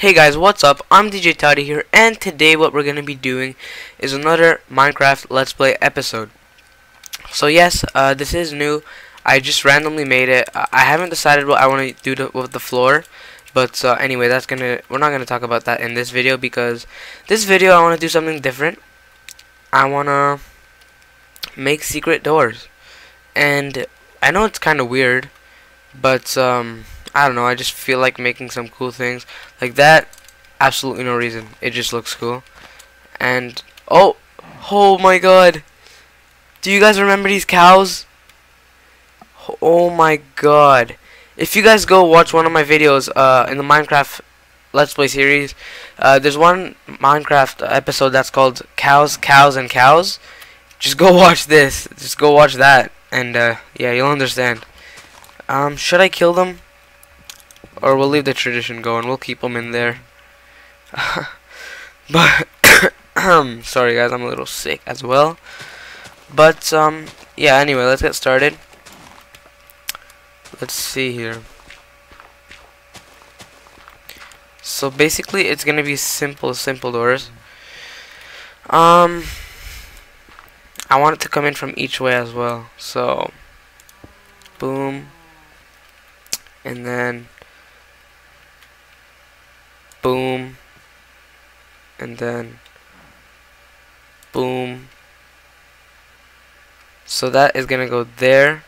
Hey guys, what's up? I'm DJ Toti here, and today what we're gonna be doing is another Minecraft Let's Play episode. So yes, uh, this is new. I just randomly made it. I haven't decided what I want to do to, with the floor, but uh, anyway, that's gonna. We're not gonna talk about that in this video because this video I want to do something different. I wanna make secret doors, and I know it's kind of weird, but um. I don't know, I just feel like making some cool things. Like that, absolutely no reason. It just looks cool. And, oh, oh my god. Do you guys remember these cows? Oh my god. If you guys go watch one of my videos uh, in the Minecraft Let's Play series, uh, there's one Minecraft episode that's called Cows, Cows, and Cows. Just go watch this. Just go watch that. And, uh, yeah, you'll understand. Um, should I kill them? Or we'll leave the tradition going. We'll keep them in there. but sorry guys, I'm a little sick as well. But um yeah, anyway, let's get started. Let's see here. So basically it's gonna be simple simple doors. Um I want it to come in from each way as well. So boom and then boom. And then boom. So that is gonna go there.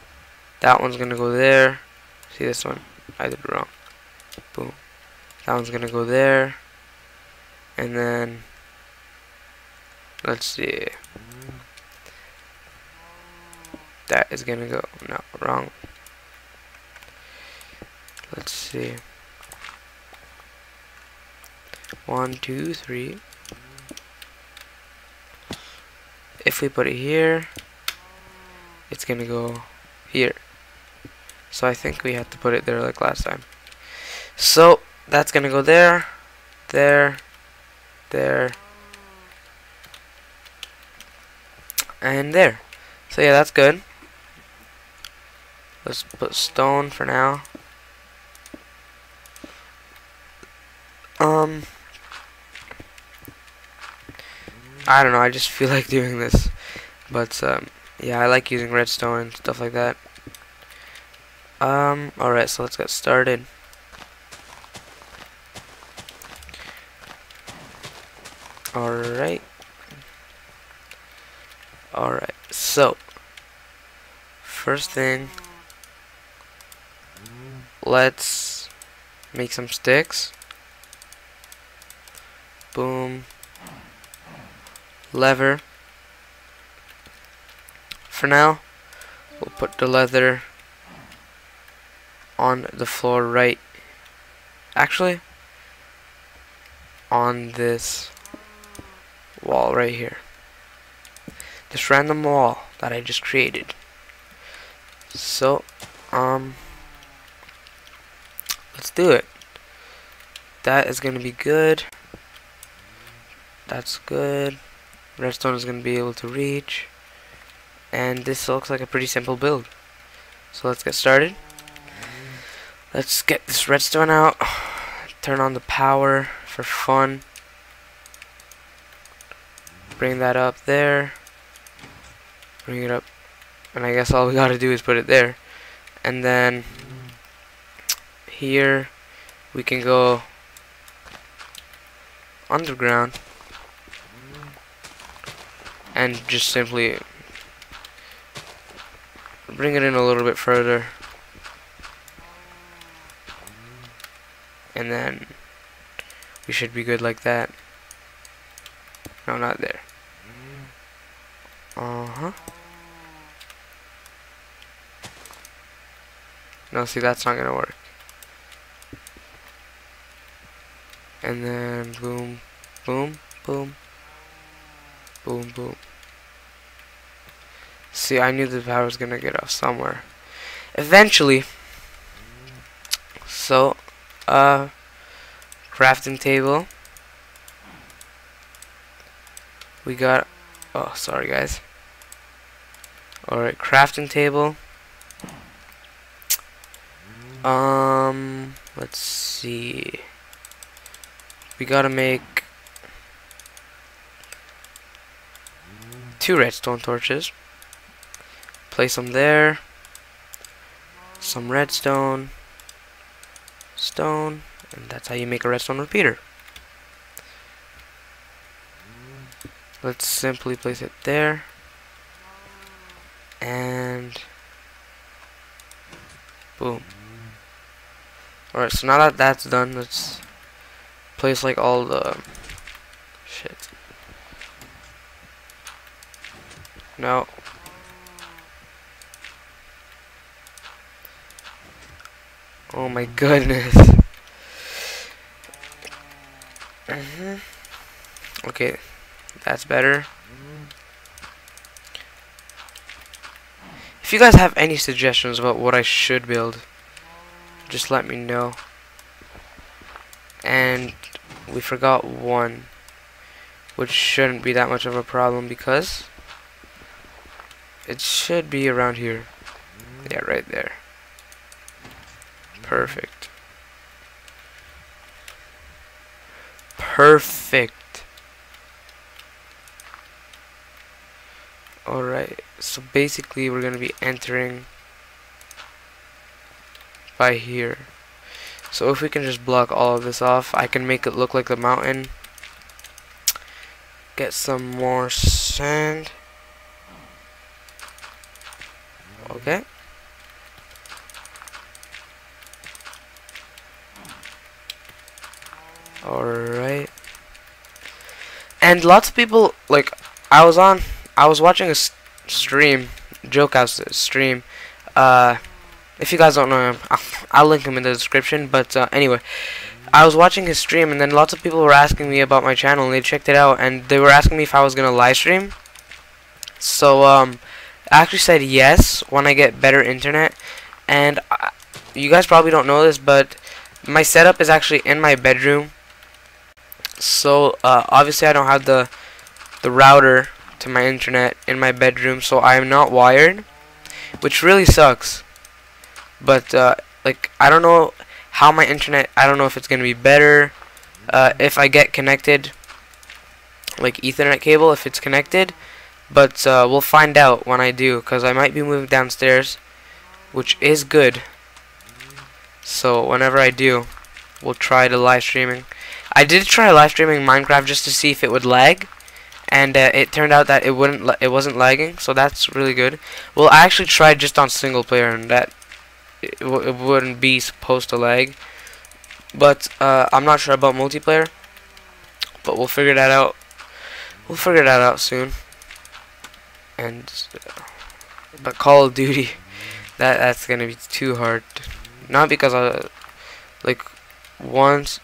That one's gonna go there. See this one? I did it wrong. Boom. That one's gonna go there. And then let's see. That is gonna go no wrong. Let's see one, two, three. If we put it here, it's gonna go here. So I think we have to put it there like last time. So that's gonna go there, there, there, and there. So yeah, that's good. Let's put stone for now. Um, I don't know, I just feel like doing this. But, um, yeah, I like using redstone and stuff like that. Um, alright, so let's get started. Alright. Alright, so, first thing, let's make some sticks. Boom lever. For now, we'll put the leather on the floor right, actually, on this wall right here. This random wall that I just created. So, um, let's do it. That is going to be good. That's good redstone is going to be able to reach. And this looks like a pretty simple build. So let's get started. Let's get this redstone out. Turn on the power for fun. Bring that up there. Bring it up. And I guess all we gotta do is put it there. And then here we can go underground and just simply bring it in a little bit further. And then we should be good like that. No not there. Uh-huh. No see that's not gonna work. And then boom boom boom boom boom See, I knew the power was gonna get off somewhere. Eventually. So, uh, crafting table. We got, oh, sorry guys. Alright, crafting table. Um, let's see. we gotta make two redstone torches. Place them there. Some redstone. Stone. And that's how you make a redstone repeater. Let's simply place it there. And boom. Alright, so now that that's done, let's place like all the shit. No. Oh my goodness. Mm -hmm. Okay, that's better. If you guys have any suggestions about what I should build, just let me know. And we forgot one, which shouldn't be that much of a problem because it should be around here. Yeah, right there. Perfect. Perfect. Alright, so basically we're going to be entering by here. So if we can just block all of this off, I can make it look like the mountain. Get some more sand. Okay. Alright. And lots of people, like, I was on, I was watching a stream, Joke House stream, uh, if you guys don't know him, I'll link him in the description. But uh, anyway, I was watching his stream, and then lots of people were asking me about my channel, and they checked it out, and they were asking me if I was gonna live stream. So um, I actually said yes when I get better internet, and I, you guys probably don't know this, but my setup is actually in my bedroom. So uh, obviously I don't have the the router to my internet in my bedroom, so I am not wired, which really sucks. But uh, like I don't know how my internet I don't know if it's gonna be better uh, if I get connected like ethernet cable if it's connected. But uh, we'll find out when I do because I might be moving downstairs which is good. So whenever I do we'll try to live streaming I did try live streaming Minecraft just to see if it would lag and uh, it turned out that it wouldn't it wasn't lagging so that's really good well I actually tried just on single player and that it, it wouldn't be supposed to lag. But uh, I'm not sure about multiplayer. But we'll figure that out. We'll figure that out soon. And uh, but Call of Duty, that that's gonna be too hard. Not because I like once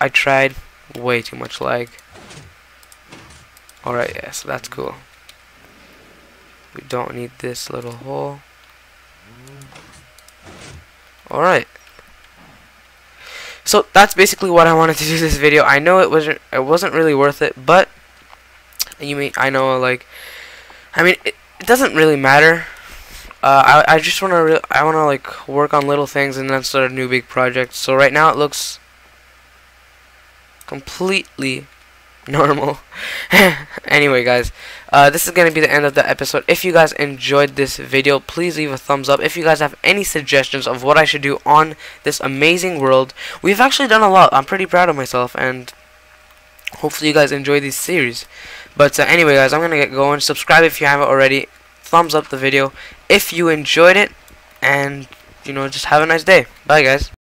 I tried way too much lag. Alright, yeah, so that's cool. We don't need this little hole. Alright. So that's basically what I wanted to do this video. I know it wasn't it wasn't really worth it, but you mean I know like I mean it, it doesn't really matter. Uh, I I just want to I want to like work on little things and then start a new big project. So right now it looks completely normal. anyway, guys, uh, this is going to be the end of the episode. If you guys enjoyed this video, please leave a thumbs up. If you guys have any suggestions of what I should do on this amazing world, we've actually done a lot. I'm pretty proud of myself, and hopefully you guys enjoy this series. But uh, anyway, guys, I'm going to get going. Subscribe if you haven't already. Thumbs up the video if you enjoyed it, and, you know, just have a nice day. Bye, guys.